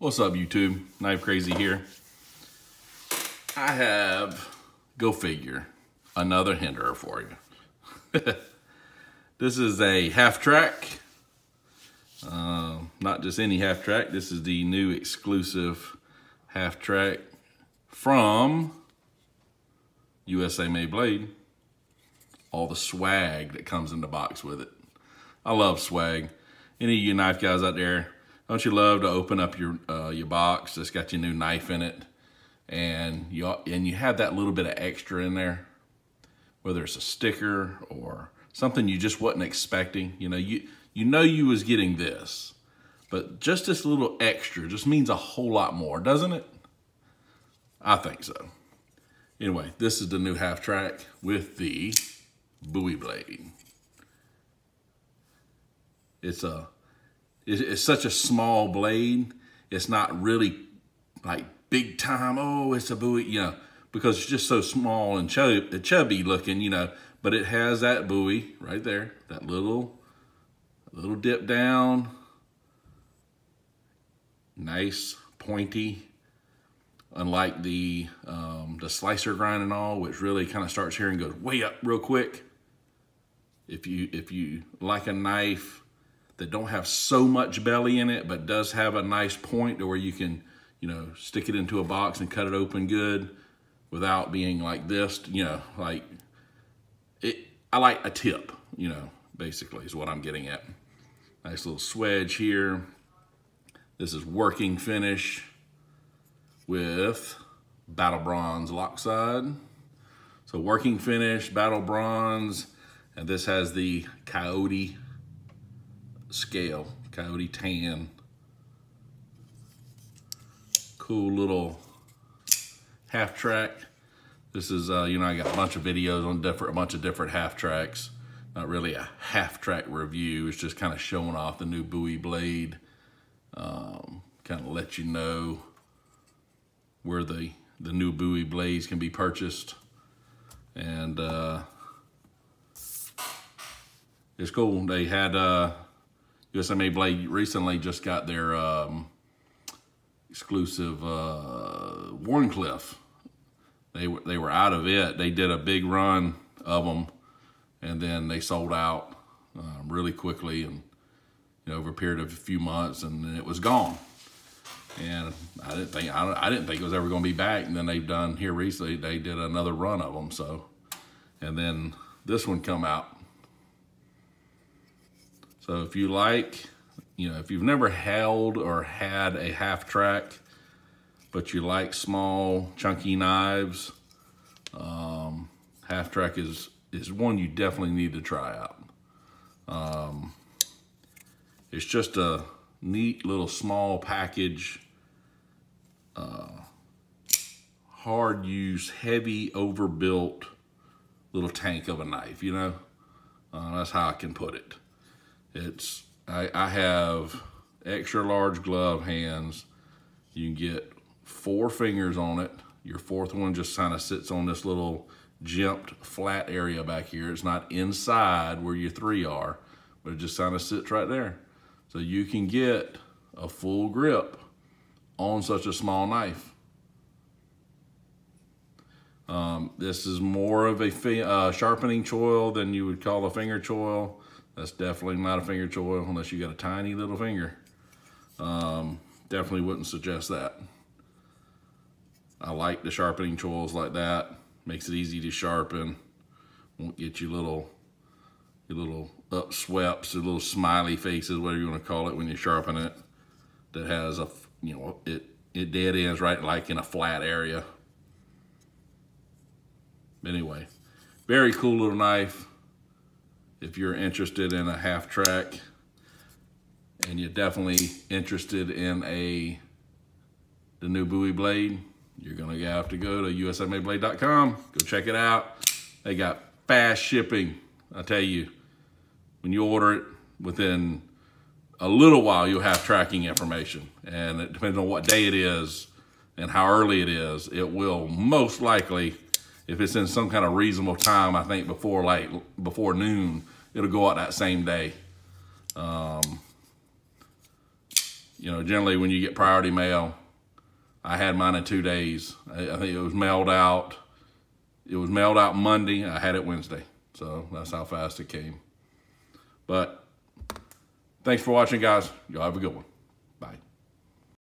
What's up YouTube? KnifeKrazy here. I have, go figure, another Hinderer for you. this is a half track. Uh, not just any half track. This is the new exclusive half track from USA Made Blade. All the swag that comes in the box with it. I love swag. Any of you knife guys out there, don't you love to open up your uh, your box that's got your new knife in it, and you and you have that little bit of extra in there, whether it's a sticker or something you just wasn't expecting. You know, you you know you was getting this, but just this little extra just means a whole lot more, doesn't it? I think so. Anyway, this is the new half track with the Bowie blade. It's a it's such a small blade. It's not really like big time. Oh, it's a Bowie, you know, because it's just so small and chub chubby looking, you know. But it has that Bowie right there, that little, little dip down. Nice, pointy. Unlike the um, the slicer grind and all, which really kind of starts here and goes way up real quick. If you if you like a knife that don't have so much belly in it, but does have a nice point to where you can, you know, stick it into a box and cut it open good without being like this, you know, like it, I like a tip, you know, basically is what I'm getting at. Nice little swedge here. This is working finish with Battle Bronze Lockside. So working finish, Battle Bronze, and this has the Coyote scale, Coyote Tan. Cool little half track. This is, uh, you know, I got a bunch of videos on different, a bunch of different half tracks. Not really a half track review. It's just kind of showing off the new Bowie blade. Um, kind of let you know where the, the new Bowie blades can be purchased. And uh, it's cool. They had uh, USA Made Blade recently just got their um, exclusive uh, Wharncliffe. They were they were out of it. They did a big run of them, and then they sold out um, really quickly and you know, over a period of a few months, and it was gone. And I didn't think I, I didn't think it was ever going to be back. And then they've done here recently. They did another run of them. So, and then this one come out so if you like, you know, if you've never held or had a half track, but you like small, chunky knives, um, half track is, is one you definitely need to try out. Um, it's just a neat little small package, uh, hard use, heavy, overbuilt little tank of a knife, you know? Uh, that's how I can put it. It's I, I have extra large glove hands. You can get four fingers on it. Your fourth one just kind of sits on this little jimped flat area back here. It's not inside where your three are, but it just kind of sits right there. So you can get a full grip on such a small knife. Um, this is more of a uh, sharpening choil than you would call a finger choil. That's definitely not a finger choil unless you got a tiny little finger. Um, definitely wouldn't suggest that. I like the sharpening choils like that. Makes it easy to sharpen. Won't get you little, your little upswept or little smiley faces, whatever you want to call it when you sharpen it. That has a, you know, it, it dead ends right like in a flat area. Anyway, very cool little knife if you're interested in a half track and you're definitely interested in a the new Bowie blade, you're gonna have to go to usmadeblade.com, go check it out. They got fast shipping. I tell you, when you order it, within a little while, you'll have tracking information. And it depends on what day it is and how early it is. It will most likely if it's in some kind of reasonable time, I think before like before noon, it'll go out that same day. Um, You know, generally when you get priority mail, I had mine in two days. I, I think it was mailed out. It was mailed out Monday. I had it Wednesday. So that's how fast it came. But thanks for watching, guys. Y'all have a good one.